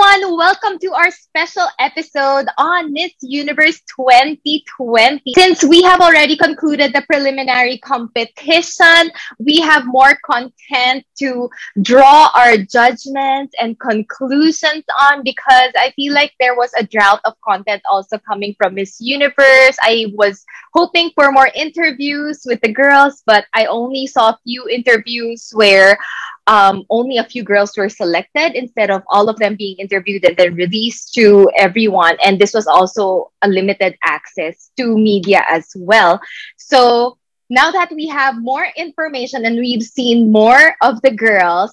everyone. Welcome to our special episode on Miss Universe 2020. Since we have already concluded the preliminary competition, we have more content to draw our judgments and conclusions on because I feel like there was a drought of content also coming from Miss Universe. I was hoping for more interviews with the girls, but I only saw a few interviews where um, only a few girls were selected instead of all of them being interviewed and then released to everyone. And this was also a limited access to media as well. So now that we have more information and we've seen more of the girls,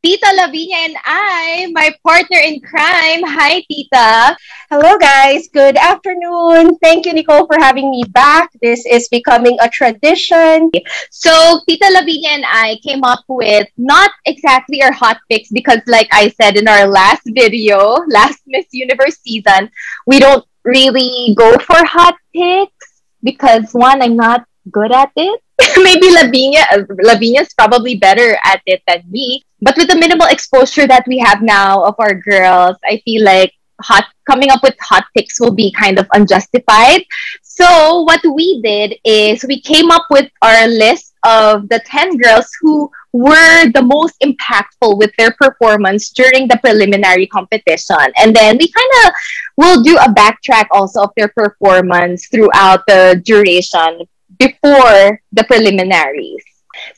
Tita Lavinia and I, my partner in crime. Hi, Tita. Hello, guys. Good afternoon. Thank you, Nicole, for having me back. This is becoming a tradition. So, Tita Lavinia and I came up with not exactly our hot picks because, like I said in our last video, last Miss Universe season, we don't really go for hot picks because, one, I'm not good at it. Maybe Lavinia, Lavinia is probably better at it than me. But with the minimal exposure that we have now of our girls, I feel like hot coming up with hot picks will be kind of unjustified. So what we did is we came up with our list of the 10 girls who were the most impactful with their performance during the preliminary competition. And then we kind of will do a backtrack also of their performance throughout the duration before the preliminaries.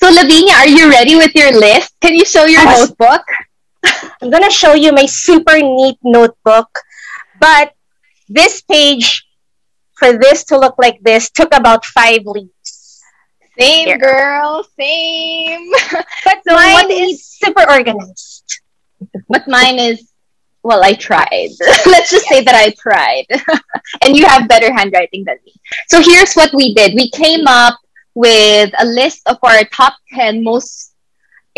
So, Lavinia, are you ready with your list? Can you show your Yes. notebook? I'm going to show you my super neat notebook. But this page, for this to look like this, took about five leaves. Same, Here. girl. Same. But So mine what is super organized. but mine is, well, I tried. Let's just say that I tried. and you have better handwriting than me. So, here's what we did we came up with a list of our top 10 most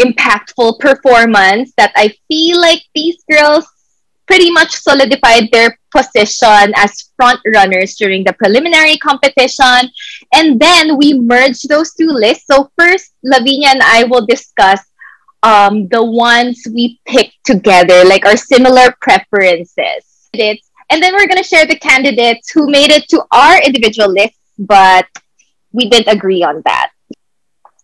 impactful performance that I feel like these girls pretty much solidified their position as front runners during the preliminary competition. And then we merged those two lists. So first, Lavinia and I will discuss um, the ones we picked together, like our similar preferences. And then we're going to share the candidates who made it to our individual lists, but we didn't agree on that.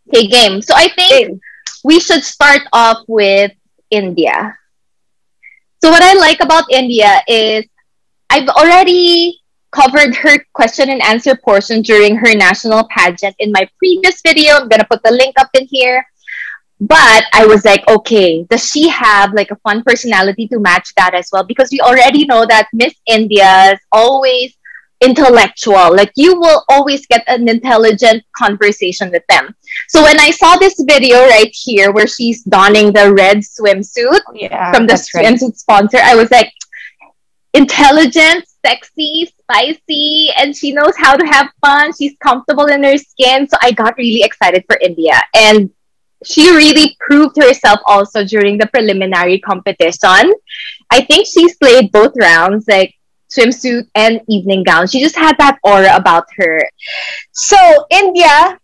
Okay, game. So I think we should start off with India. So what I like about India is I've already covered her question and answer portion during her national pageant in my previous video. I'm gonna put the link up in here. But I was like, okay, does she have like a fun personality to match that as well? Because we already know that Miss India is always intellectual. Like you will always get an intelligent conversation with them. So when I saw this video right here where she's donning the red swimsuit oh, Yeah. from the that's right. swimsuit sponsor, I was like, intelligent, sexy, spicy, and she knows how to have fun. She's comfortable in her skin. So I got really excited for India. And she really proved herself also during the preliminary competition. I think she slayed both rounds, like swimsuit and evening gown. She just had that aura about her. So, India,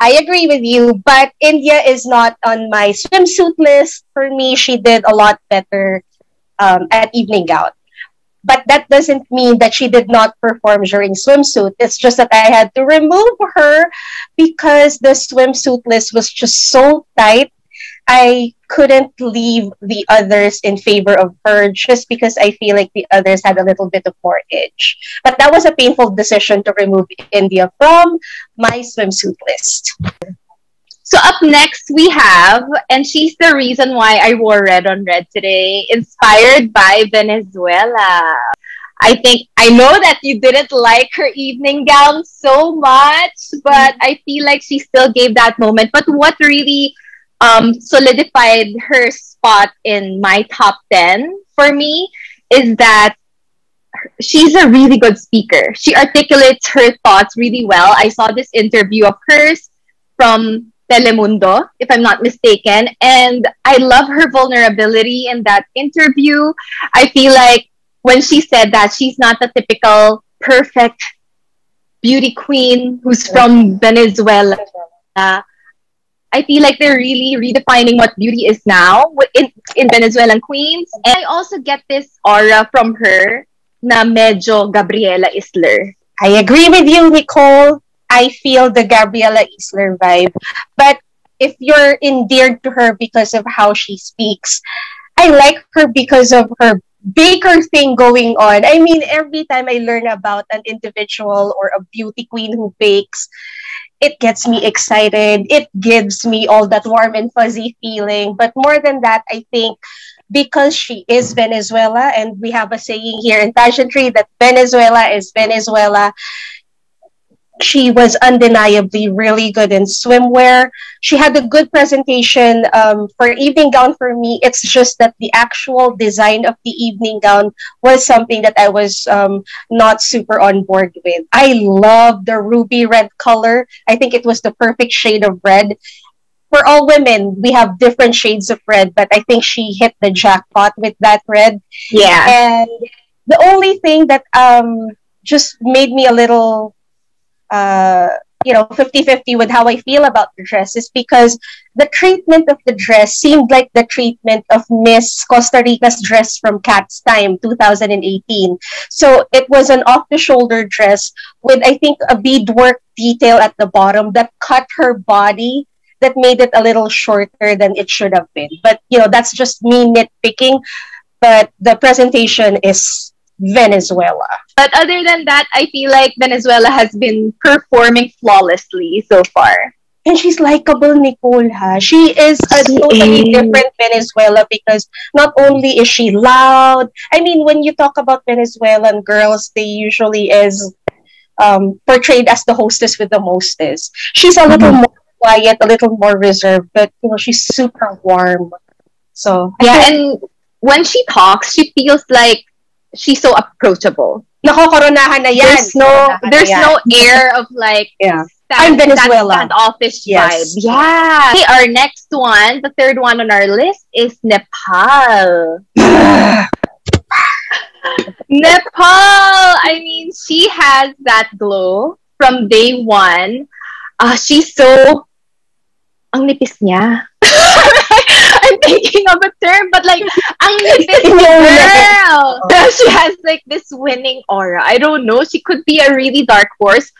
I agree with you, but India is not on my swimsuit list. For me, she did a lot better um, at evening gown. But that doesn't mean that she did not perform during swimsuit. It's just that I had to remove her because the swimsuit list was just so tight. I couldn't leave the others in favor of her just because I feel like the others had a little bit of more edge. But that was a painful decision to remove India from my swimsuit list. So up next we have, and she's the reason why I wore red on red today, inspired by Venezuela. I think I know that you didn't like her evening gown so much, but I feel like she still gave that moment. But what really um, solidified her spot in my top 10 for me is that she's a really good speaker. She articulates her thoughts really well. I saw this interview of hers from Telemundo, if I'm not mistaken. And I love her vulnerability in that interview. I feel like when she said that she's not the typical perfect beauty queen who's from Venezuela. I feel like they're really redefining what beauty is now in, in Venezuelan queens. And I also get this aura from her na medyo Gabriela Isler. I agree with you, Nicole. I feel the Gabriela Isler vibe. But if you're endeared to her because of how she speaks, I like her because of her baker thing going on. I mean, every time I learn about an individual or a beauty queen who bakes, it gets me excited. It gives me all that warm and fuzzy feeling. But more than that, I think because she is Venezuela, and we have a saying here in pageantry that Venezuela is Venezuela, she was undeniably really good in swimwear. She had a good presentation um, for evening gown for me. It's just that the actual design of the evening gown was something that I was um, not super on board with. I love the ruby red color. I think it was the perfect shade of red. For all women, we have different shades of red, but I think she hit the jackpot with that red. Yeah. And the only thing that um, just made me a little uh, you know 50-50 with how i feel about the dress is because the treatment of the dress seemed like the treatment of miss costa rica's dress from cat's time 2018 so it was an off-the-shoulder dress with i think a beadwork detail at the bottom that cut her body that made it a little shorter than it should have been. But you know that's just me nitpicking but the presentation is Venezuela. But other than that, I feel like Venezuela has been performing flawlessly so far. And she's likable, Nicole. Ha? She is a she totally is. different Venezuela because not only is she loud. I mean, when you talk about Venezuelan girls, they usually is um, portrayed as the hostess with the mostest. She's a little mm-hmm. more quiet, a little more reserved, but you know, she's super warm. So yeah, and when she talks, she feels like she's so approachable. Nakokoronahan na yan. There's no, there's no air of like, yeah. Stand, I'm Venezuela. Stand office yes. vibe. Yeah. Okay, our next one, the third one on our list is Nepal. Nepal! I mean, she has that glow from day one. Uh, she's so ang nipis niya. I'm thinking of a term, but like, ang nipis girl. She has like this winning aura. I don't know. She could be a really dark horse.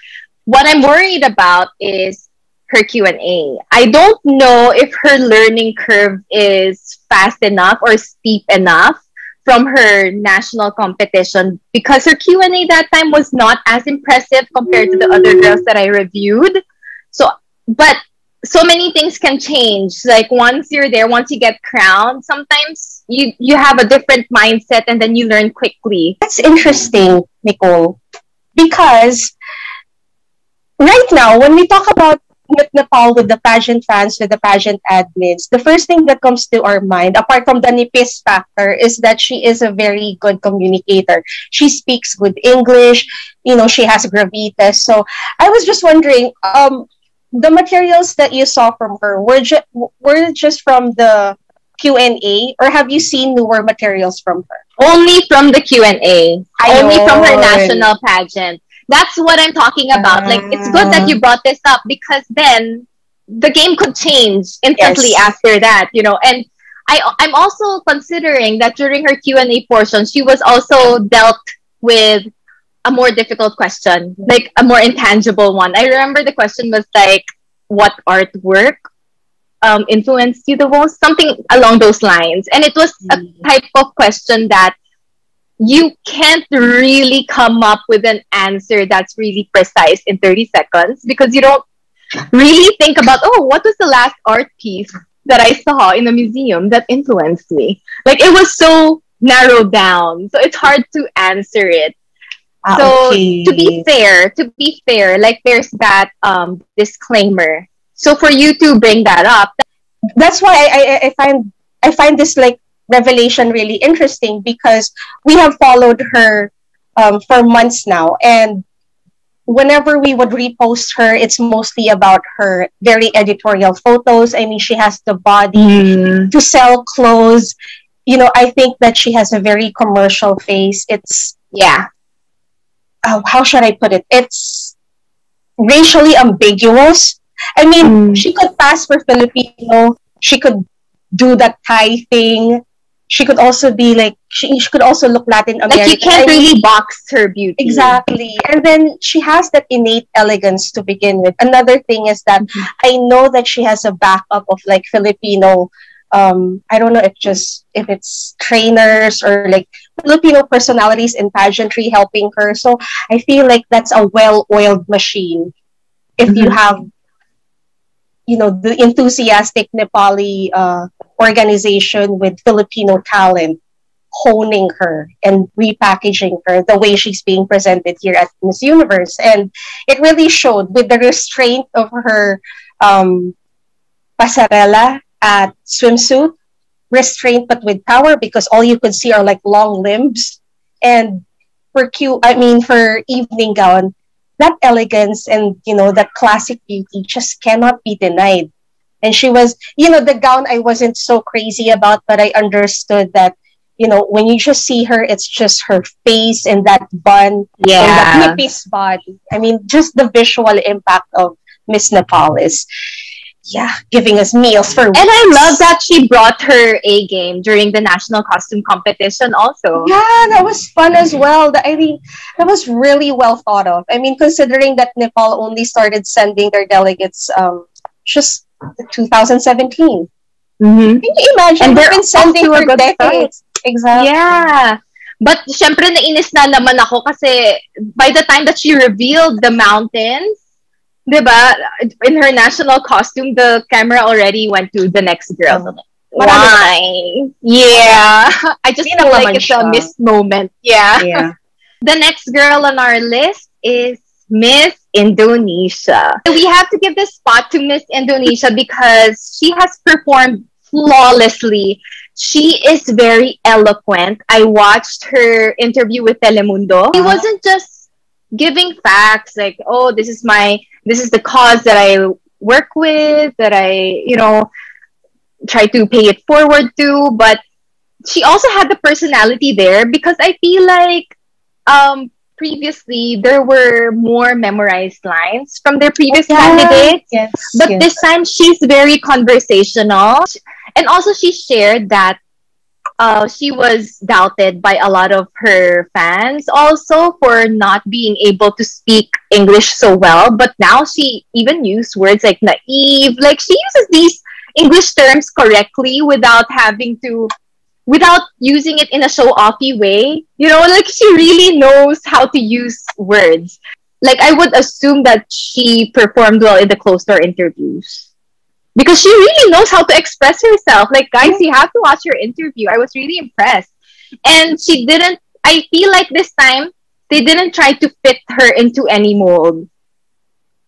What I'm worried about is her Q&A. I don't know if her learning curve is fast enough or steep enough from her national competition because her Q&A that time was not as impressive compared to the other mm. girls that I reviewed. So, but so many things can change like once you're there once you get crowned sometimes you you have a different mindset and then you learn quickly that's interesting nicole because right now when we talk about Nepal with the pageant fans, with the pageant admins, the first thing that comes to our mind, apart from the nipis factor, is that she is a very good communicator. She speaks good English, you know, she has gravitas. So I was just wondering, um, the materials that you saw from her were ju- were just from the Q and A, or have you seen newer materials from her? Only from the Q and A. Only from her national pageant. That's what I'm talking about. Uh, like it's good that you brought this up because then the game could change instantly yes. after that, you know. And I I'm also considering that during her Q and A portion, she was also dealt with a more difficult question, like a more intangible one. I remember the question was like, what artwork um, influenced you the most? Something along those lines. And it was a mm. type of question that you can't really come up with an answer that's really precise in 30 seconds because you don't really think about, oh, what was the last art piece that I saw in a museum that influenced me? Like it was so narrowed down. So it's hard to answer it. Ah, so okay. to be fair, to be fair, like there's that um, disclaimer. So for you to bring that up, that's why I, I, I find I find this like revelation really interesting because we have followed her um, for months now, and whenever we would repost her, it's mostly about her very editorial photos. I mean, she has the body mm. to sell clothes. You know, I think that she has a very commercial face. It's yeah, uh, how should I put it? It's racially ambiguous, I mean, Mm. she could pass for Filipino. She could do that Thai thing. She could also be like she, she could also look Latin American. Like you can't really box her beauty. Exactly. And then she has that innate elegance to begin with. Another thing is that Mhm. I know that she has a backup of like Filipino um I don't know if just if it's trainers or like Filipino personalities in pageantry helping her. So I feel like that's a well-oiled machine if you Mhm. have you know the enthusiastic Nepali uh, organization with Filipino talent honing her and repackaging her the way she's being presented here at Miss Universe. And it really showed with the restraint of her um, pasarela at swimsuit, restraint but with power because all you could see are like long limbs. And for Q, I mean, for evening gown, that elegance and, you know, that classic beauty just cannot be denied. And she was, you know, the gown I wasn't so crazy about, but I understood that you know, when you just see her, it's just her face and that bun and that hippie's body. I mean, just the visual impact of Miss Nepal is, yeah, giving us meals for And I love that she brought her A game during the national costume competition also. Yeah, that was fun as well. That I mean, that was really well thought of. I mean, considering that Nepal only started sending their delegates um, just 2017. Mhm. Can you imagine? And They've been sending for start. Exactly. Yeah. But syempre nainis na naman ako kasi by the time that she revealed the mountains, 'di ba? In her national costume, the camera already went to the next girl. Oh. Why? Yeah. I just feel like it's a siya. missed moment. Yeah. Yeah. The next girl on our list is Miss Indonesia. We have to give this spot to Miss Indonesia because she has performed flawlessly. She is very eloquent. I watched her interview with Telemundo. He uh-huh. wasn't just giving facts like, "Oh, this is my this is the cause that I work with, that I, you know, try to pay it forward to, but she also had the personality there because I feel like um previously there were more memorized lines from their previous candidates Yes. but yes. this time she's very conversational and also she shared that uh, she was doubted by a lot of her fans also for not being able to speak english so well but now she even used words like naive like she uses these english terms correctly without having to without using it in a show offy way. You know, like she really knows how to use words. Like I would assume that she performed well in the closed door interviews. Because she really knows how to express herself. Like guys, you have to watch her interview. I was really impressed. And she didn't I feel like this time they didn't try to fit her into any mold.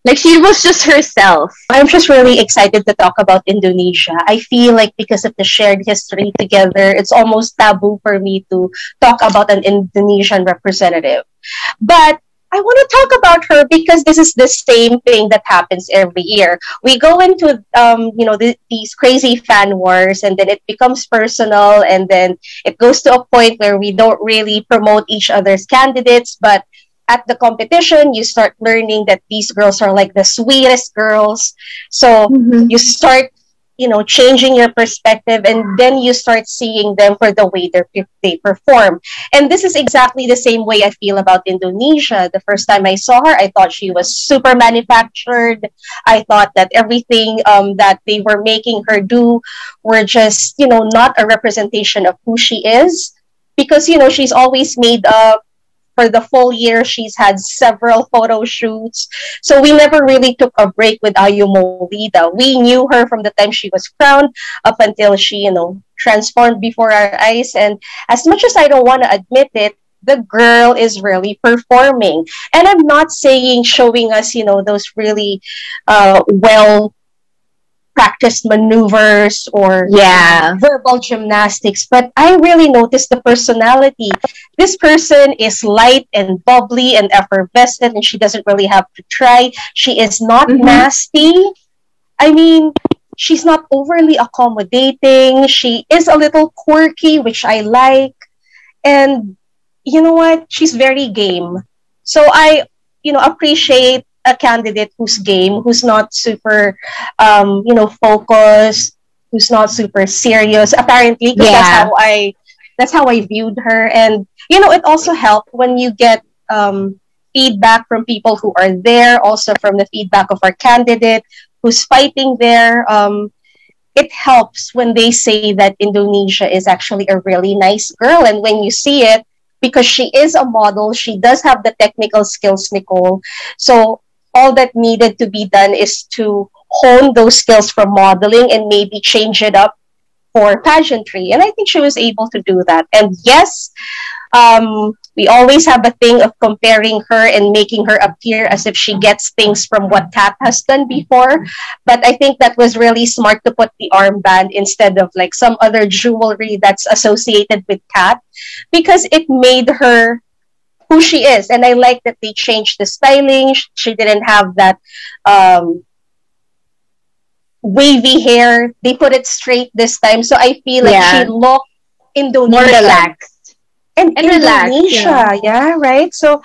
Like she was just herself. I'm just really excited to talk about Indonesia. I feel like because of the shared history together, it's almost taboo for me to talk about an Indonesian representative. But I want to talk about her because this is the same thing that happens every year. We go into um, you know, th- these crazy fan wars, and then it becomes personal, and then it goes to a point where we don't really promote each other's candidates, but at the competition, you start learning that these girls are like the sweetest girls. So you start, you know, changing your perspective, and then you start seeing them for the way they perform. And this is exactly the same way I feel about Indonesia. The first time I saw her, I thought she was super manufactured. I thought that everything um, that they were making her do were just, you know, not a representation of who she is. Because, you know, she's always made up for the full year. She's had several photo shoots. So we never really took a break with Ayu Maulida. We knew her from the time she was crowned up until she, you know, transformed before our eyes. And as much as I don't want to admit it, the girl is really performing. And I'm not saying showing us, you know, those really uh, well practiced maneuvers or Yeah. verbal gymnastics, but I really noticed the personality. This person is light and bubbly and effervescent, and she doesn't really have to try. She is not Mhm. nasty. I mean, she's not overly accommodating. She is a little quirky, which I like. And you know what? She's very game. So I, you know, appreciate a candidate who's game, who's not super, um, you know, focused, who's not super serious. Apparently, because yeah. that's how I that's how I viewed her. And you know, it also helped when you get um, feedback from people who are there, also from the feedback of our candidate who's fighting there. Um, it helps when they say that Indonesia is actually a really nice girl. And when you see it, because she is a model, she does have the technical skills, Nicole. So all that needed to be done is to hone those skills for modeling and maybe change it up for pageantry. And I think she was able to do that. And yes, um, we always have a thing of comparing her and making her appear as if she gets things from what Kat has done before. But I think that was really smart to put the armband instead of like some other jewelry that's associated with Kat because it made her who she is. And I like that they changed the styling. She didn't have that um, wavy hair. They put it straight this time. So I feel like yeah. she looked Indonesian. More relaxed. And, and Indonesia, relaxed, yeah. yeah, right? So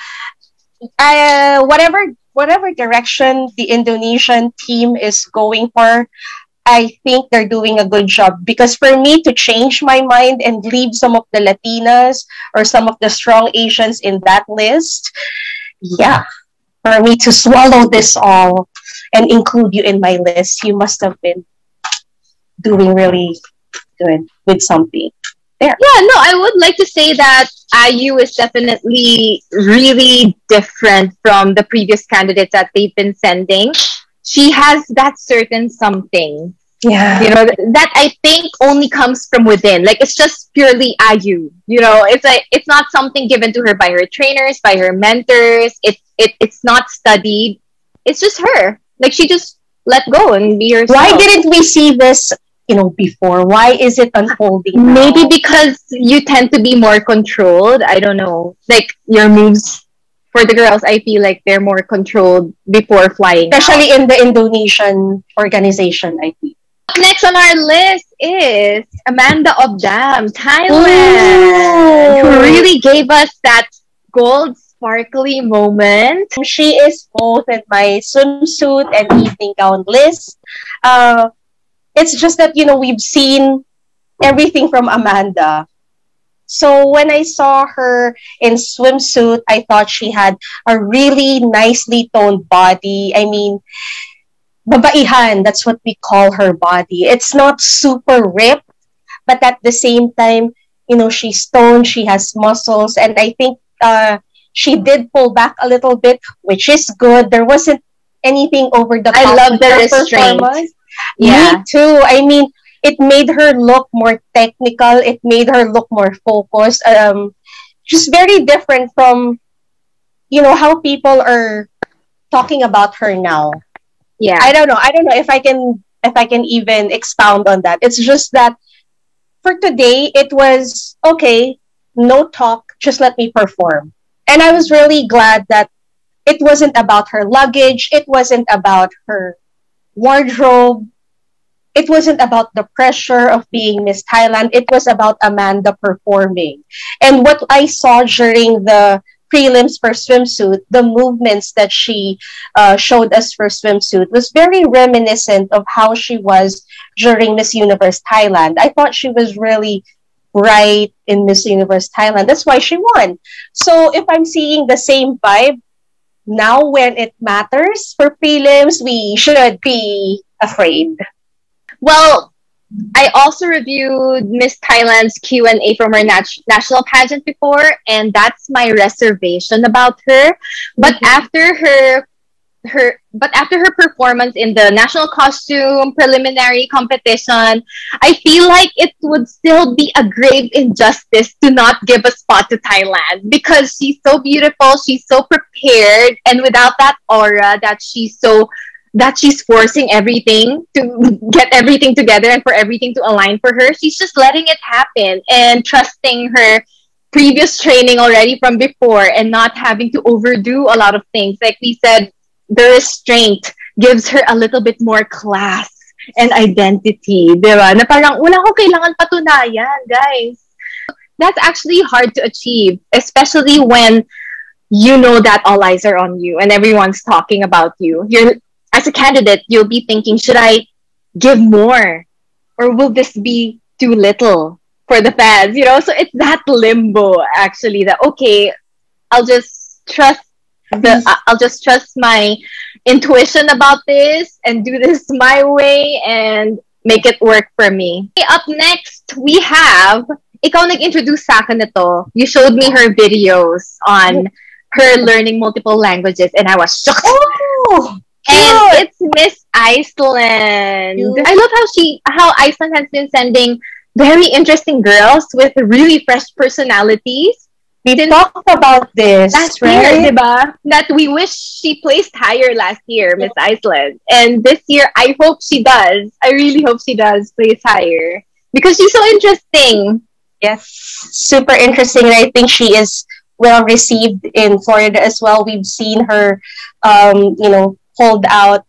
uh, whatever whatever direction the Indonesian team is going for, I think they're doing a good job because for me to change my mind and leave some of the Latinas or some of the strong Asians in that list, yeah, for me to swallow this all and include you in my list, you must have been doing really good with something. There. Yeah, no, I would like to say that Ayu is definitely really different from the previous candidates that they've been sending. She has that certain something. Yeah. You know, that I think only comes from within. Like it's just purely Ayu. You You know, it's like it's not something given to her by her trainers, by her mentors. It, it it's not studied. It's just her. Like she just let go and be herself. Why didn't we see this, you know, before? Why is it unfolding? Now? Maybe because you tend to be more controlled. I don't know. Like your moves for the girls, I feel like they're more controlled before flying. Especially out. in the Indonesian organization, I think. Next on our list is Amanda of Obdam, Thailand, Ooh. who really gave us that gold sparkly moment. She is both in my swimsuit and evening gown list. Uh, it's just that, you know, we've seen everything from Amanda. So when I saw her in swimsuit, I thought she had a really nicely toned body. I mean, babaihan, that's what we call her body. It's not super ripped, but at the same time, you know, she's toned, she has muscles, and I think uh, she did pull back a little bit, which is good. There wasn't anything over the I love the restraint. Yeah. Me too. I mean, it made her look more technical. It made her look more focused. Um, just very different from, you know, how people are talking about her now. Yeah. I don't know. I don't know if I can if I can even expound on that. It's just that for today it was okay, no talk, just let me perform. And I was really glad that it wasn't about her luggage, it wasn't about her wardrobe, it wasn't about the pressure of being Miss Thailand, it was about Amanda performing. And what I saw during the prelims for swimsuit, the movements that she uh, showed us for swimsuit was very reminiscent of how she was during Miss Universe Thailand. I thought she was really right in Miss Universe Thailand. That's why she won. So if I'm seeing the same vibe now when it matters for prelims, we should be afraid. Well, I also reviewed Miss Thailand's Q&A from her nat- national pageant before, and that's my reservation about her. But mm-hmm. after her her but after her performance in the national costume preliminary competition i feel like it would still be a grave injustice to not give a spot to thailand because she's so beautiful she's so prepared and without that aura that she's so that she's forcing everything to get everything together and for everything to align for her she's just letting it happen and trusting her previous training already from before and not having to overdo a lot of things like we said the restraint gives her a little bit more class and identity, di? Na parang wala ko kailangan patunayan, guys. That's actually hard to achieve, especially when you know that all eyes are on you and everyone's talking about you. You're as a candidate, you'll be thinking, should I give more? Or will this be too little for the fans? You know, so it's that limbo actually that okay, I'll just trust the mm-hmm. I'll just trust my intuition about this and do this my way and make it work for me. Okay, up next, we have ikaw nag-introduce sa akin nito. You showed me her videos on her learning multiple languages and I was shocked. Oh, and it's Miss Iceland. Cute. I love how she how Iceland has been sending very interesting girls with really fresh personalities. we talked about this, Last right? year, diba? That we wish she placed higher last year, Miss Iceland. And this year, I hope she does. I really hope she does place higher. Because she's so interesting. Yes, super interesting. And I think she is well received in Florida as well. We've seen her, um, you know, hold out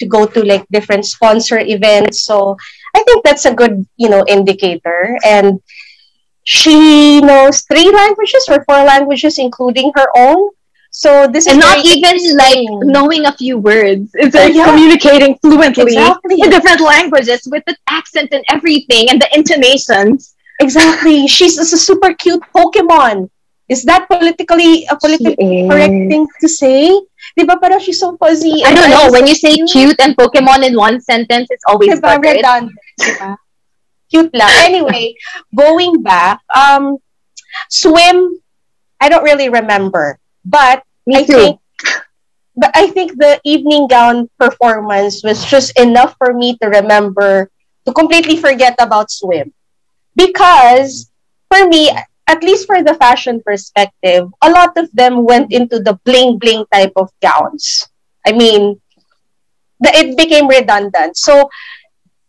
to go to like different sponsor events. So I think that's a good, you know, indicator. And she knows three languages or four languages, including her own. So this is not even like knowing a few words. It's like Yeah. communicating fluently Exactly. in different languages with the accent and everything and the intonations. Exactly. She's a super cute Pokemon. Is that politically a politically correct thing to say? Di ba parang she's so fuzzy? I don't know. When you say cute. and Pokemon in one sentence, it's always Diba? better. Redundant. Diba? Cute lang. Anyway, going back, um, swim, I don't really remember. But Me I too. think but I think the evening gown performance was just enough for me to remember to completely forget about swim. Because for me, at least for the fashion perspective, a lot of them went into the bling bling type of gowns. I mean, the, it became redundant. So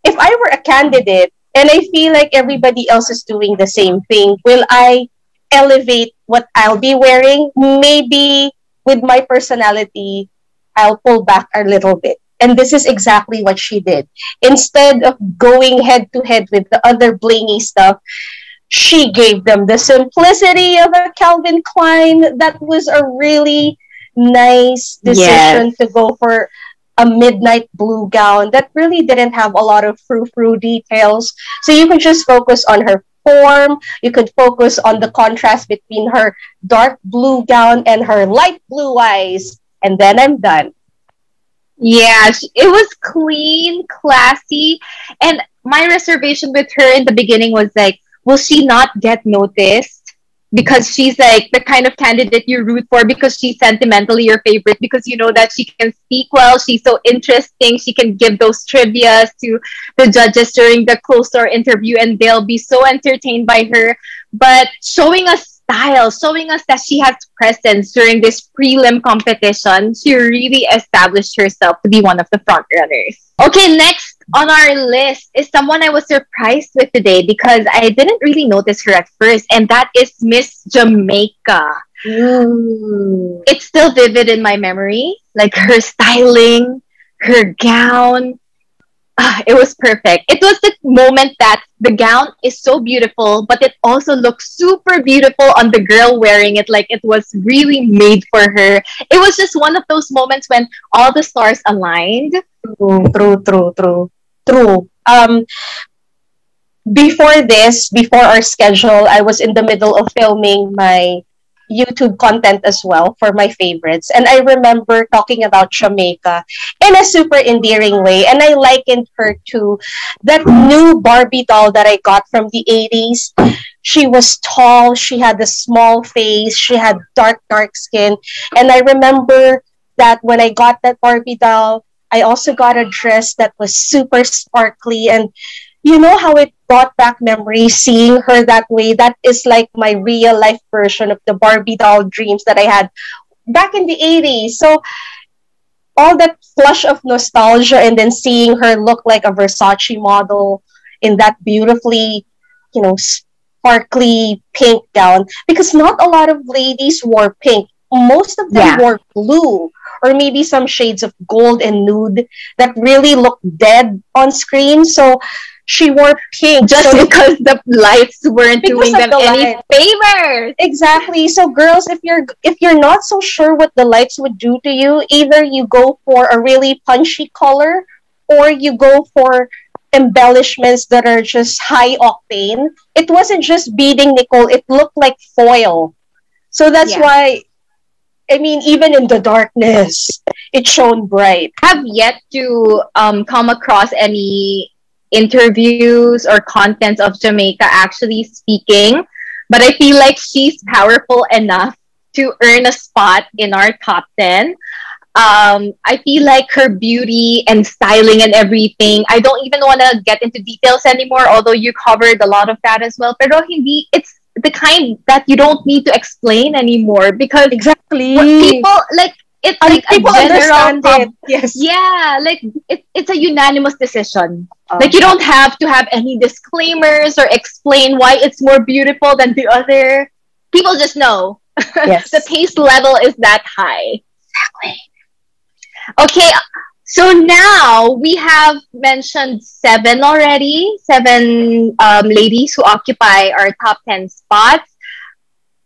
if I were a candidate and I feel like everybody else is doing the same thing, will I elevate what I'll be wearing? Maybe with my personality, I'll pull back a little bit. And this is exactly what she did. Instead of going head to head with the other blingy stuff, she gave them the simplicity of a Calvin Klein. That was a really nice decision to go for a midnight blue gown that really didn't have a lot of frou-frou details. So you could just focus on her form. You could focus on the contrast between her dark blue gown and her light blue eyes. And then I'm done. Yeah, it was clean, classy, and my reservation with her in the beginning was like, will she not get noticed? Because she's like the kind of candidate you root for because she's sentimentally your favorite because you know that she can speak well, she's so interesting, she can give those trivias to the judges during the closed door interview and they'll be so entertained by her. But showing us style, showing us that she has presence during this prelim competition, she really established herself to be one of the front runners. Okay, next on our list is someone I was surprised with today because I didn't really notice her at first, and that is Miss Jamaica. Ooh. It's still vivid in my memory, like her styling, her gown. Ah, it was perfect. It was the moment that the gown is so beautiful, but it also looks super beautiful on the girl wearing it, like it was really made for her. It was just one of those moments when all the stars aligned. True, true, true, true, true. Um, before this, before our schedule, I was in the middle of filming my YouTube content as well for my favorites. And I remember talking about Jamaica in a super endearing way. And I likened her to that new Barbie doll that I got from the 80s. She was tall, she had a small face, she had dark, dark skin. And I remember that when I got that Barbie doll, I also got a dress that was super sparkly and you know how it brought back memories seeing her that way that is like my real life version of the Barbie doll dreams that I had back in the 80s so all that flush of nostalgia and then seeing her look like a Versace model in that beautifully you know sparkly pink gown because not a lot of ladies wore pink most of them Yeah. wore blue or maybe some shades of gold and nude that really look dead on screen. So she wore pink just so because the lights weren't doing them the any light. favors. Exactly. So girls, if you're if you're not so sure what the lights would do to you, either you go for a really punchy color or you go for embellishments that are just high octane. It wasn't just beading, Nicole. It looked like foil. So that's yeah. why I mean, even in the darkness, it shone bright. Have yet to um, come across any interviews or contents of Jamaica actually speaking, but I feel like she's powerful enough to earn a spot in our top 10. Um, I feel like her beauty and styling and everything. I don't even want to get into details anymore, although you covered a lot of that as well. Pero hindi, it's the kind that you don't need to explain anymore because exactly people like it's like people a general it. Yes. Yeah, like it, it's a unanimous decision. Um, like you don't have to have any disclaimers or explain why it's more beautiful than the other. People just know. Yes. the taste level is that high. Exactly. Okay, so now we have mentioned seven already, seven um, ladies who occupy our top 10 spots.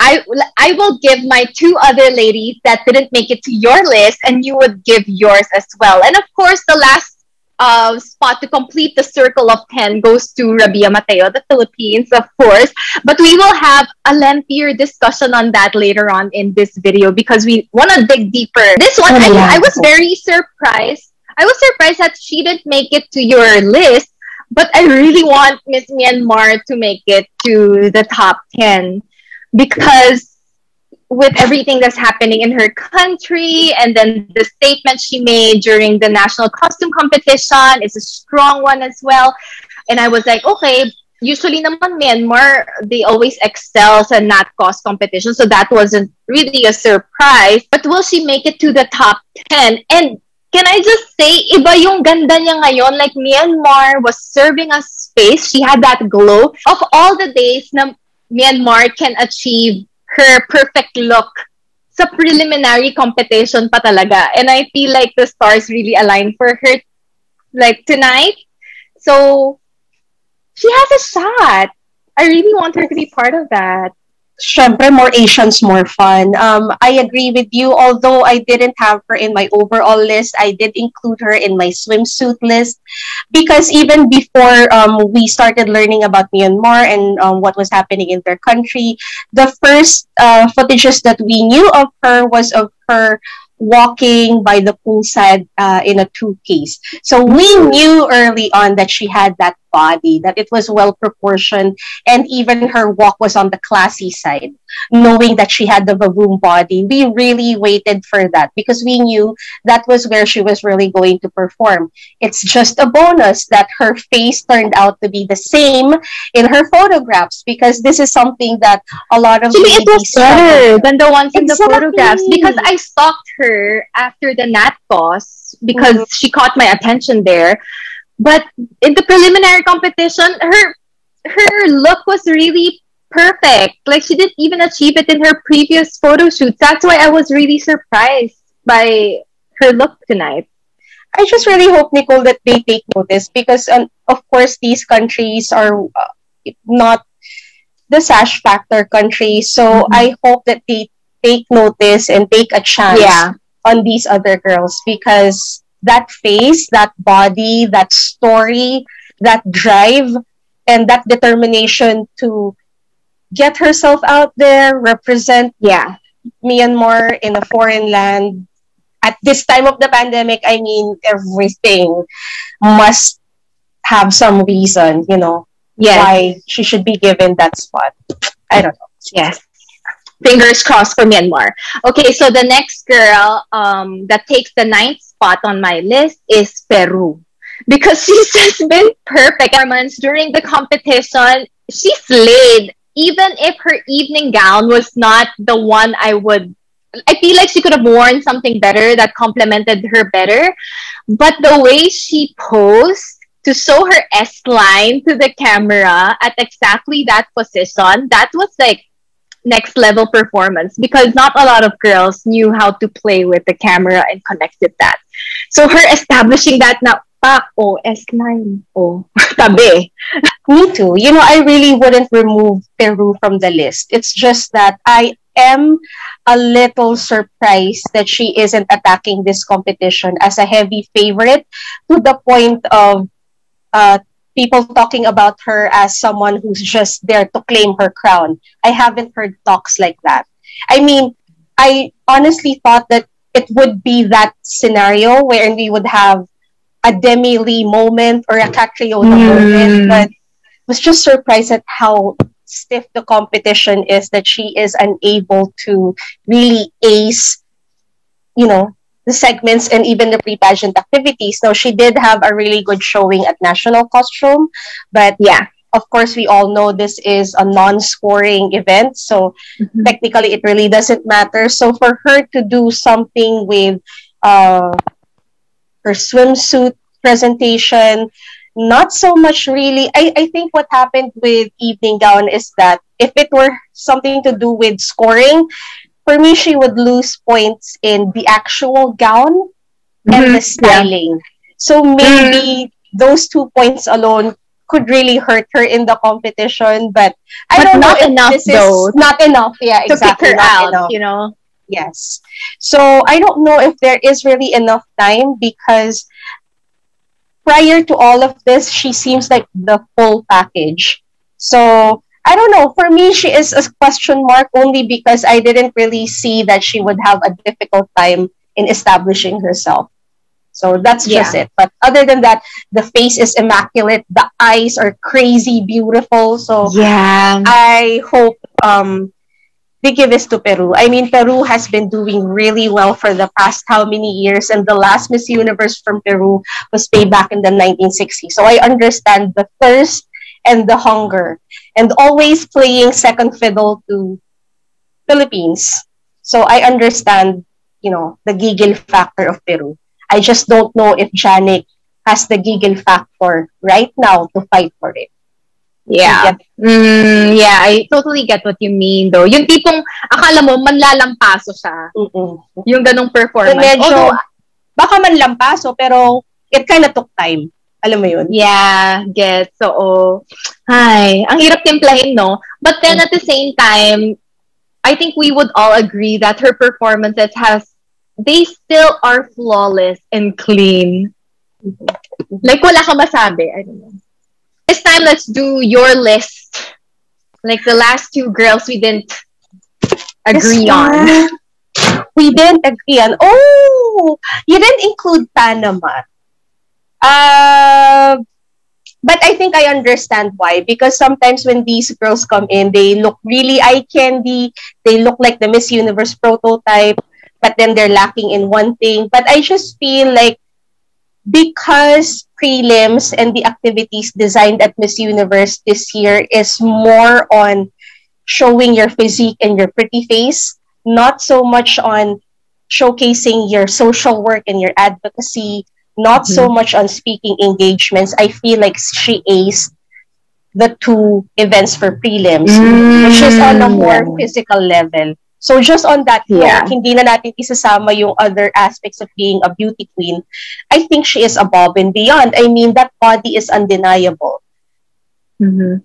I, I will give my two other ladies that didn't make it to your list, and you would give yours as well. And of course, the last uh, spot to complete the circle of 10 goes to Rabiya Mateo, the Philippines, of course. But we will have a lengthier discussion on that later on in this video because we want to dig deeper. This one, oh, yeah. I, I was very surprised I was surprised that she didn't make it to your list, but I really want Miss Myanmar to make it to the top 10 because with everything that's happening in her country and then the statement she made during the national costume competition is a strong one as well. And I was like, okay, usually naman Myanmar, they always excel sa Nat Cos competition. So that wasn't really a surprise. But will she make it to the top 10? And can I just say, iba yung ganda niya ngayon. Like, Myanmar was serving us space. She had that glow. Of all the days na Myanmar can achieve her perfect look sa preliminary competition pa talaga. And I feel like the stars really aligned for her like tonight. So, she has a shot. I really want her to be part of that syempre, more Asians, more fun. Um, I agree with you. Although I didn't have her in my overall list, I did include her in my swimsuit list because even before um, we started learning about Myanmar and um, what was happening in their country, the first uh, footages that we knew of her was of her walking by the poolside uh, in a two case. So we knew early on that she had that body, that it was well proportioned, and even her walk was on the classy side. Knowing that she had the baboon body, we really waited for that because we knew that was where she was really going to perform. It's just a bonus that her face turned out to be the same in her photographs because this is something that a lot of Actually, it was better than the ones in exactly. the photographs because I stalked her after the Nat Cos because mm-hmm. she caught my attention there but in the preliminary competition, her her look was really perfect. Like she didn't even achieve it in her previous photo shoots. That's why I was really surprised by her look tonight. I just really hope, Nicole, that they take notice because, um, of course, these countries are uh, not the sash factor countries. So mm-hmm. I hope that they take notice and take a chance yeah. On these other girls because that face, that body, that story, that drive, and that determination to get herself out there, represent yeah. Myanmar in a foreign land. At this time of the pandemic, I mean, everything must have some reason, you know, yes. why she should be given that spot. I don't know. Yes fingers crossed for Myanmar. Okay, so the next girl um, that takes the ninth spot on my list is Peru. Because she's just been perfect. During the competition, she slayed. Even if her evening gown was not the one I would I feel like she could have worn something better that complemented her better. But the way she posed to show her S line to the camera at exactly that position, that was like next level performance because not a lot of girls knew how to play with the camera and connected that. So her establishing that now, Pak, o S9, o tabi. Me too. You know, I really wouldn't remove Peru from the list. It's just that I am a little surprised that she isn't attacking this competition as a heavy favorite to the point of uh, people talking about her as someone who's just there to claim her crown. I haven't heard talks like that. I mean, I honestly thought that it would be that scenario where we would have a Demi-Leigh moment or a Catriona mm. moment, but was just surprised at how stiff the competition is that she is unable to really ace, you know, the segments and even the pre-pageant activities. Now, she did have a really good showing at national costume, but yeah, of course, we all know this is a non-scoring event, so mm-hmm. technically it really doesn't matter. So for her to do something with uh, her swimsuit presentation, not so much really. I, I think what happened with Evening Gown is that if it were something to do with scoring, for me, she would lose points in the actual gown mm-hmm. and the styling. Yeah. So maybe mm-hmm. those two points alone could really hurt her in the competition. But I but don't not know enough this though. Is not enough. Yeah, to exactly. pick her out. Enough. You know. Yes. So I don't know if there is really enough time because prior to all of this, she seems like the full package. So I don't know. For me, she is a question mark only because I didn't really see that she would have a difficult time in establishing herself. So that's just yeah. it. But other than that, the face is immaculate. The eyes are crazy beautiful. So yeah, I hope um, they give this to Peru. I mean, Peru has been doing really well for the past how many years, and the last Miss Universe from Peru was way back in the 1960s. So I understand the thirst and the hunger, and always playing second fiddle to Philippines. So I understand, you know, the giggle factor of Peru. I just don't know if Janik has the giggle factor right now to fight for it. Yeah. Mm, yeah, I totally get what you mean though. Yung tipong akala mo manlalampaso siya. Mm-mm. Yung ganong performance. medyo, Although, baka manlampaso pero it kind of took time. Alam mo yun? Yeah, get. So, Ay, ang hirap timplahin, no? But then at the same time, I think we would all agree that her performances has they still are flawless and clean. Like wala ka masabi. I don't know. This time, let's do your list. Like the last two girls we didn't agree on. We didn't agree on. Oh, you didn't include Panama. Uh, but I think I understand why. Because sometimes when these girls come in, they look really eye candy. They look like the Miss Universe prototype, but then they're lacking in one thing. But I just feel like because prelims and the activities designed at Miss Universe this year is more on showing your physique and your pretty face, not so much on showcasing your social work and your advocacy, not mm-hmm. so much on speaking engagements. I feel like she aced the two events for prelims, mm-hmm. which is on a more mm. physical level. So just on that yeah. hindi na natin isasama yung other aspects of being a beauty queen. I think she is above and beyond. I mean, that body is undeniable. Mm-hmm.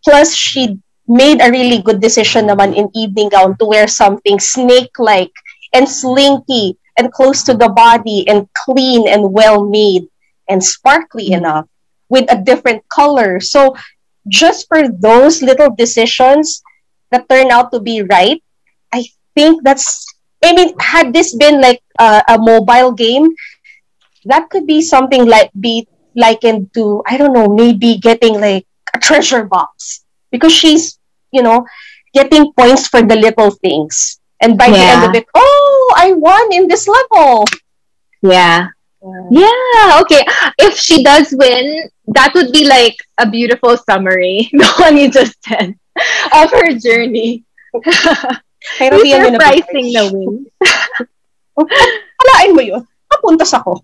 Plus, she made a really good decision naman in evening gown to wear something snake-like and slinky and close to the body and clean and well-made and sparkly mm-hmm. enough with a different color. So just for those little decisions that turn out to be right, I think that's. I mean, had this been like a, a mobile game, that could be something like be likened to I don't know, maybe getting like a treasure box because she's you know getting points for the little things, and by yeah. the end of it, oh, I won in this level. Yeah. Yeah, okay. If she does win, that would be like a beautiful summary, the one you just said, of her journey. Pero Be surprising na win. Alain mo yun. Napuntas ako.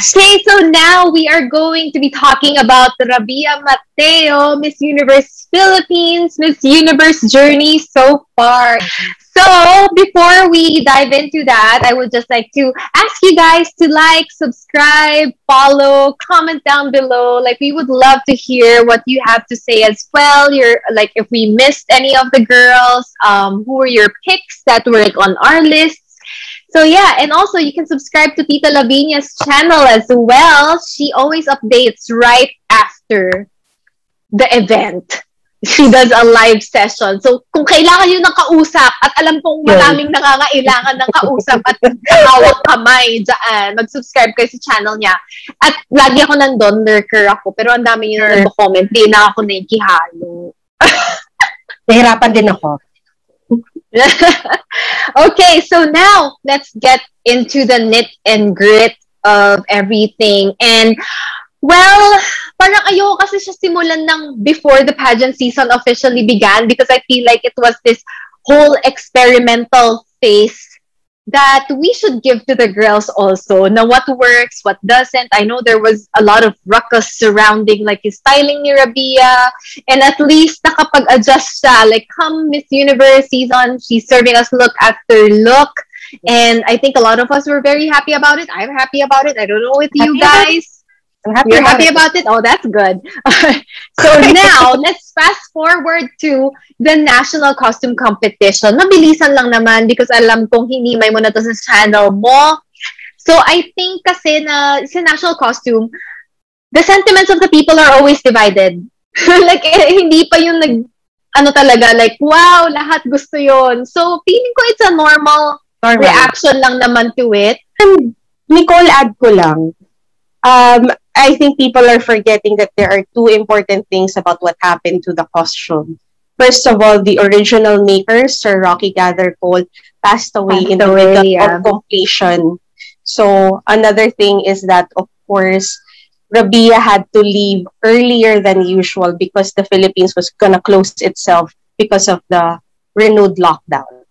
Okay, so now we are going to be talking about Rabiya Mateo, Miss Universe Philippines, Miss Universe journey so far. So before we dive into that, I would just like to ask you guys to like, subscribe, follow, comment down below. Like we would love to hear what you have to say as well. Your like if we missed any of the girls, um, who were your picks that were like on our lists. So yeah, and also you can subscribe to Tita Lavinia's channel as well. She always updates right after the event. She does a live session. So, kung kailangan yun ng kausap at alam kong maraming nakakailangan ng kausap at hawak kamay dyan, mag-subscribe kayo sa channel niya. At lagi ako nandun, lurker ako. Pero ang dami yun sure. nagko-comment. Di na ako nakikihalo. Nahirapan din ako. okay, so now, let's get into the knit and grit of everything. And Well, parang ayoko kasi siya simulan ng before the pageant season officially began because I feel like it was this whole experimental phase that we should give to the girls also. Now, what works, what doesn't. I know there was a lot of ruckus surrounding like his styling ni Rabia, and at least nakapag-adjust siya. Like, come Miss Universe season, she's serving us look after look. And I think a lot of us were very happy about it. I'm happy about it. I don't know with you guys. I'm happy You're about happy it. about it? Oh, that's good. so now, let's fast forward to the national costume competition. Mabilisan lang naman because alam kong hindi may mo na to sa channel mo. So I think kasi na sa national costume, the sentiments of the people are always divided. like, eh, hindi pa yung nag, ano talaga, like, wow, lahat gusto yon So, feeling ko it's a normal, normal. reaction lang naman to it. And Nicole, add ko lang, um, I think people are forgetting that there are two important things about what happened to the costume. First of all, the original maker, Sir Rocky Gathercole, passed away passed in the middle yeah. of completion. So another thing is that, of course, Rabiya had to leave earlier than usual because the Philippines was gonna close itself because of the renewed lockdown.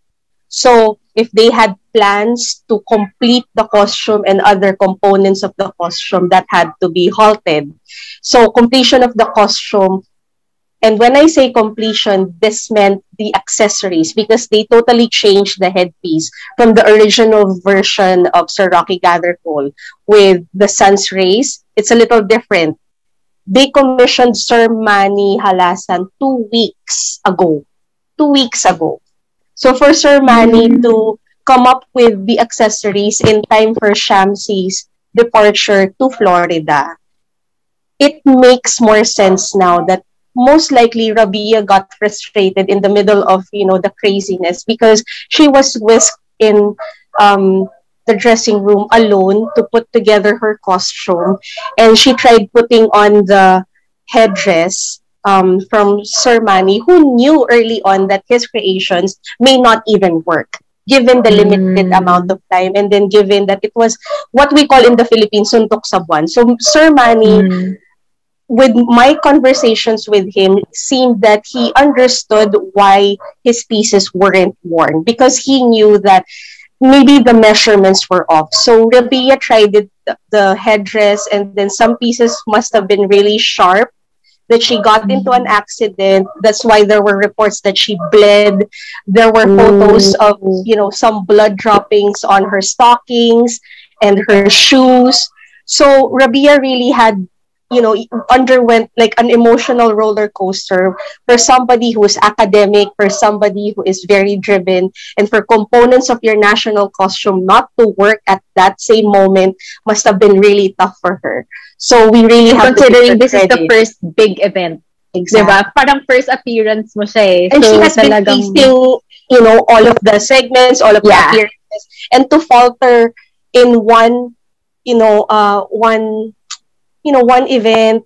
So if they had plans to complete the costume and other components of the costume that had to be halted. So completion of the costume and when I say completion, this meant the accessories because they totally changed the headpiece from the original version of Sir Rocky Gathercole with the sun's rays. It's a little different. They commissioned Sir Manny Halasan two weeks ago. Two weeks ago. So for Sir Manny to come up with the accessories in time for Shamsi's departure to Florida, it makes more sense now that most likely Rabiya got frustrated in the middle of you know the craziness because she was whisked in um, the dressing room alone to put together her costume, and she tried putting on the headdress um, from Sir Manny, who knew early on that his creations may not even work given the limited mm. amount of time and then given that it was what we call in the Philippines suntok sa buwan. So Sir Manny mm. with my conversations with him seemed that he understood why his pieces weren't worn because he knew that maybe the measurements were off. So Rabiya tried it, the headdress and then some pieces must have been really sharp that she got into an accident. That's why there were reports that she bled. There were photos mm. of, you know, some blood droppings on her stockings and her shoes. So Rabiya really had you know underwent like an emotional roller coaster for somebody who is academic for somebody who is very driven and for components of your national costume not to work at that same moment must have been really tough for her so we really have considering this credit. is the first big event Exactly. Diba? Parang first appearance mo siya eh. And so, she has talagang... been tasting, you know, all of the segments, all of yeah. the appearances. And to falter in one, you know, uh, one you know, one event,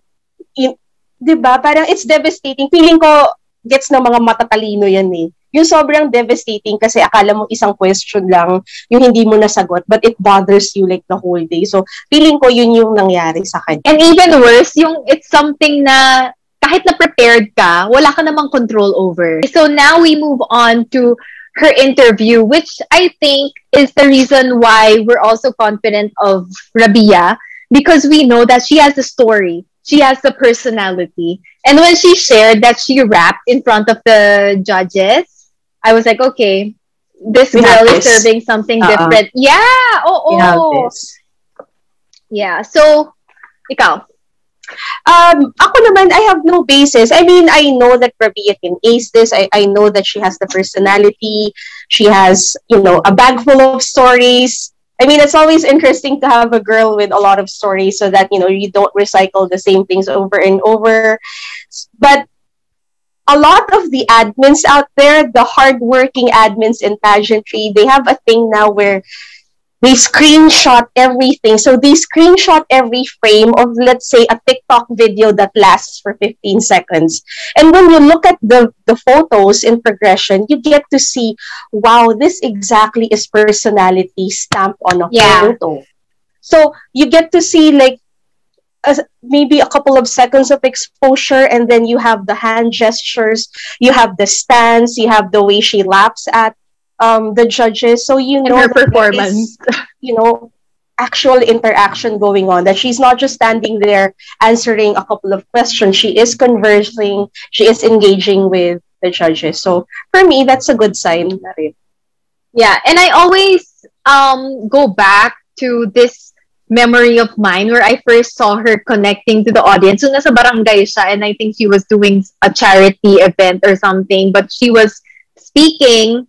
in, di ba, parang it's devastating. Feeling ko, gets ng mga matatalino yan eh. Yung sobrang devastating kasi akala mo isang question lang yung hindi mo nasagot but it bothers you like the whole day. So, feeling ko yun yung nangyari sa kanya. And even worse, yung it's something na kahit na prepared ka, wala ka namang control over. So now we move on to her interview, which I think is the reason why we're also confident of Rabia because we know that she has a story, she has the personality. And when she shared that she rapped in front of the judges, I was like, okay, this We girl is this. serving something Uh-uh. different. Yeah. Oh, oh. Yeah. So, ikaw. Um, ako naman, I have no basis. I mean, I know that Rabiya can ace this. I, I know that she has the personality. She has, you know, a bag full of stories. I mean, it's always interesting to have a girl with a lot of stories so that, you know, you don't recycle the same things over and over. But a lot of the admins out there, the hardworking admins in pageantry, they have a thing now where they screenshot everything. So they screenshot every frame of, let's say, a TikTok video that lasts for 15 seconds. And when you look at the, the photos in progression, you get to see, wow, this exactly is personality stamped on a Yeah. photo. So you get to see like as maybe a couple of seconds of exposure and then you have the hand gestures you have the stance you have the way she laughs at um, the judges so you know her performance. is, you know actual interaction going on that she's not just standing there answering a couple of questions she is conversing she is engaging with the judges so for me that's a good sign. Yeah, and I always um go back to this memory of mine where I first saw her connecting to the audience. So nasa barangay siya and I think she was doing a charity event or something, but she was speaking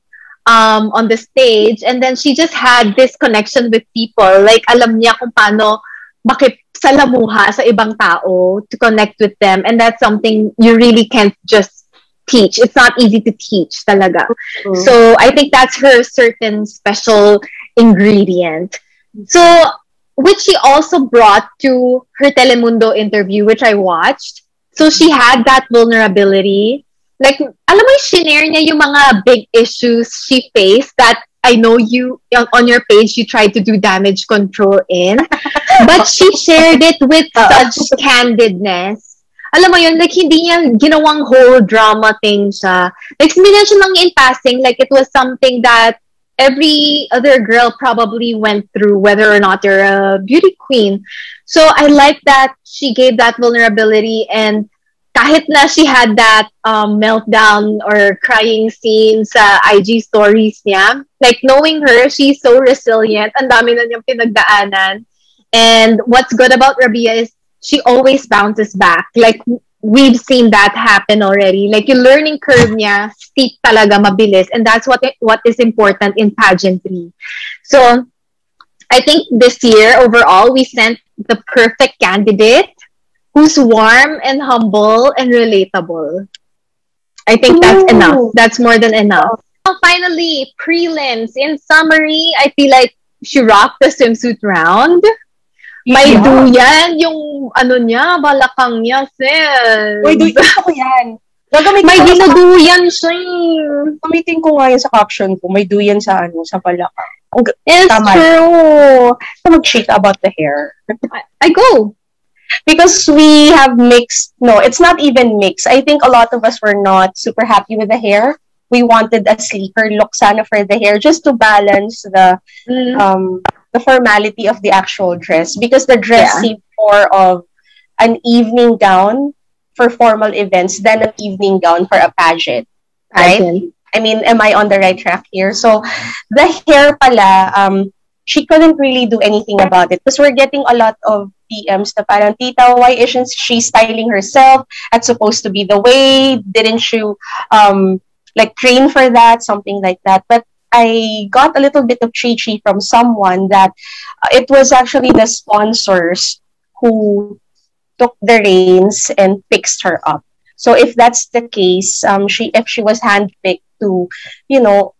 um on the stage and then she just had this connection with people. Like alam niya kung paano makipsalamuha sa ibang tao to connect with them and that's something you really can't just teach. It's not easy to teach talaga. So I think that's her certain special ingredient. So which she also brought to her Telemundo interview, which I watched. So she had that vulnerability. Like, alam mo, shinare niya yung mga big issues she faced that I know you, on- your page, you tried to do damage control in. but she shared it with such candidness. Alam mo yun, like, hindi niya ginawang whole drama thing siya. Like, siya nang in passing. Like, it was something that every other girl probably went through, whether or not you're a beauty queen. So I like that she gave that vulnerability and kahit na she had that um, meltdown or crying scene sa IG stories niya, like knowing her, she's so resilient. Ang dami na niyang pinagdaanan. And what's good about Rabia is she always bounces back. Like we've seen that happen already. Like yung learning curve niya, steep talaga, mabilis. And that's what what is important in pageantry. So I think this year overall we sent the perfect candidate who's warm and humble and relatable. I think that's Ooh. enough. That's more than enough. Now, finally, prelims. In summary, I feel like she rocked the swimsuit round. May Yeah. duyan yung ano niya, balakang niya, sis. Uy, do, gusto ko yan. Gagamitin May dinuduyan siya. gamitin ko nga yan sa caption ko. May duyan sa ano, sa balaka. Ang g- It's Tama. true. gusto mag-shake about the hair. I go. Because we have mixed, no, it's not even mixed. I think a lot of us were not super happy with the hair. We wanted a sleeker look sana for the hair just to balance the Mm. um the formality of the actual dress because the dress Yeah. seemed more of an evening gown for formal events than an evening gown for a pageant. Right? I mean, am I on the right track here? So, the hair pala, um, she couldn't really do anything about it because we're getting a lot of DMs na parang, Tita, why isn't she styling herself? That's supposed to be the way. Didn't you, um, like, train for that? Something like that. But I got a little bit of chi-chi from someone that uh, it was actually the sponsors who took the reins and fixed her up. So if that's the case, um, she if she was handpicked to, you know,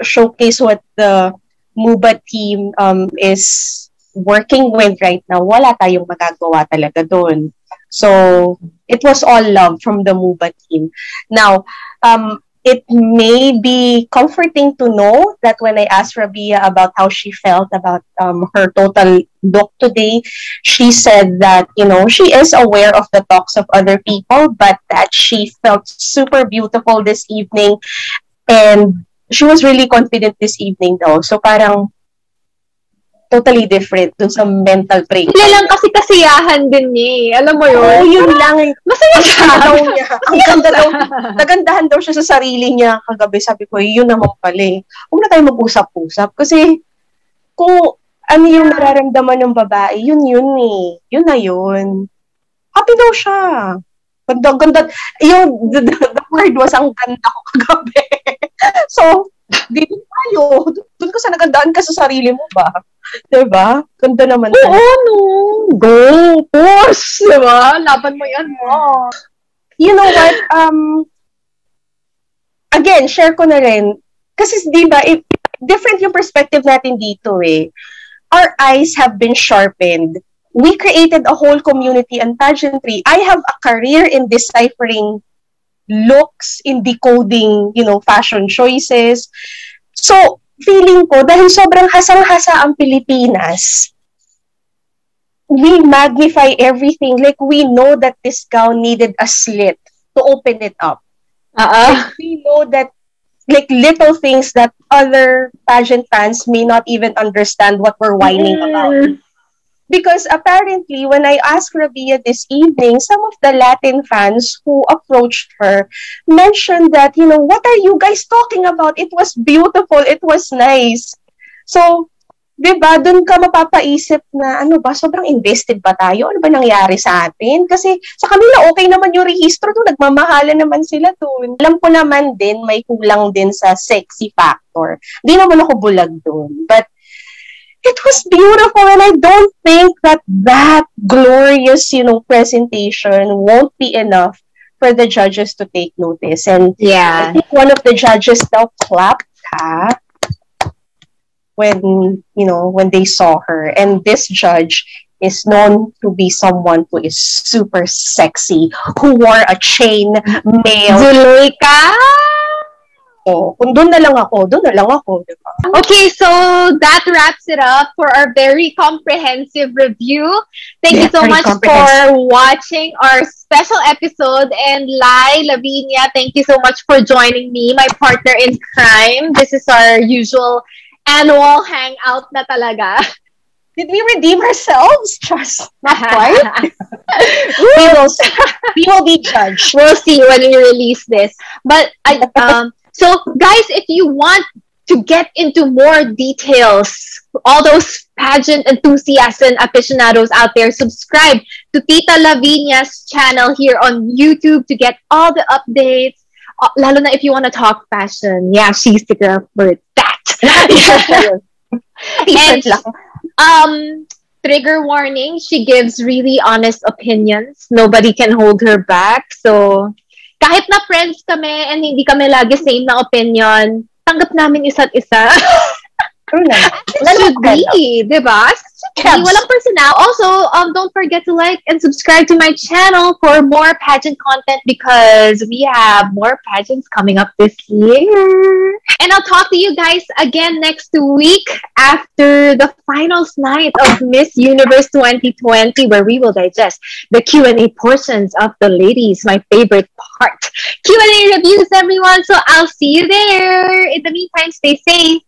showcase what the MUBA team um is working with right now, wala tayong magagawa talaga doon. So it was all love from the MUBA team. Now, um, it may be comforting to know that when I asked Rabia about how she felt about um, her total look today, she said that, you know, she is aware of the talks of other people, but that she felt super beautiful this evening and she was really confident this evening though. So parang totally different dun sa mental break. Hindi lang kasi kasiyahan din niya eh. Alam mo yun? Oo, yun lang. eh. Masaya siya. daw niya. Ang ganda daw. Nagandahan daw siya sa sarili niya kagabi. Sabi ko, yun naman pala eh. Huwag na tayo mag-usap-usap. Kasi, kung ano yung nararamdaman ng babae, yun yun eh. Yun na yun. Happy daw siya. Ganda, ganda. Yung, the, the, the word was, ang ganda ko kagabi. so, dito tayo. Doon ka sa nagandaan ka sa sarili mo ba? Diba? Ganda naman. Oo, no. Go. Push. Diba? Laban mo yan mo. you know what? Um, again, share ko na rin. Kasi, di ba, if, different yung perspective natin dito eh. Our eyes have been sharpened. We created a whole community and pageantry. I have a career in deciphering looks, in decoding, you know, fashion choices. So, feeling ko, dahil sobrang hasang-hasa ang Pilipinas, we magnify everything. Like, we know that this gown needed a slit to open it up. Ah, We know that, like, little things that other pageant fans may not even understand what we're whining about. Because apparently, when I asked Rabia this evening, some of the Latin fans who approached her mentioned that, you know, what are you guys talking about? It was beautiful. It was nice. So, di ba, dun ka mapapaisip na, ano ba, sobrang invested ba tayo? Ano ba nangyari sa atin? Kasi sa kanila, okay naman yung rehistro doon. Nagmamahala naman sila doon. Alam ko naman din, may kulang din sa sexy factor. Di naman ako bulag doon. But, it was beautiful and I don't think that that glorious, you know, presentation won't be enough for the judges to take notice. And yeah, I think one of the judges now clapped ha, when, you know, when they saw her. And this judge is known to be someone who is super sexy, who wore a chain mail. Zuleyka? So, kung doon na lang ako, doon na lang ako. di ba? Okay, so that wraps it up for our very comprehensive review. Thank you so much for watching our special episode. And Lai, Lavinia, thank you so much for joining me, my partner in crime. This is our usual annual hangout na talaga. Did we redeem ourselves? Trust. not quite. we will we will be judged. we'll see when we release this. But I um so guys, if you want to get into more details, all those pageant enthusiasts and aficionados out there, subscribe to Tita Lavinia's channel here on YouTube to get all the updates. Uh, lalo na if you want to talk fashion. Yeah, she's the girl for that. And- um trigger warning she gives really honest opinions nobody can hold her back so kahit na friends kami and hindi kami lagi same na opinion tanggap namin isa't isa True na. Wala should be di ba Yes. walang personal also um don't forget to like and subscribe to my channel for more pageant content because we have more pageants coming up this year and I'll talk to you guys again next week after the finals night of Miss Universe 2020 where we will digest the Q&A portions of the ladies, my favorite part. Q&A reviews, everyone. So I'll see you there. In the meantime, stay safe.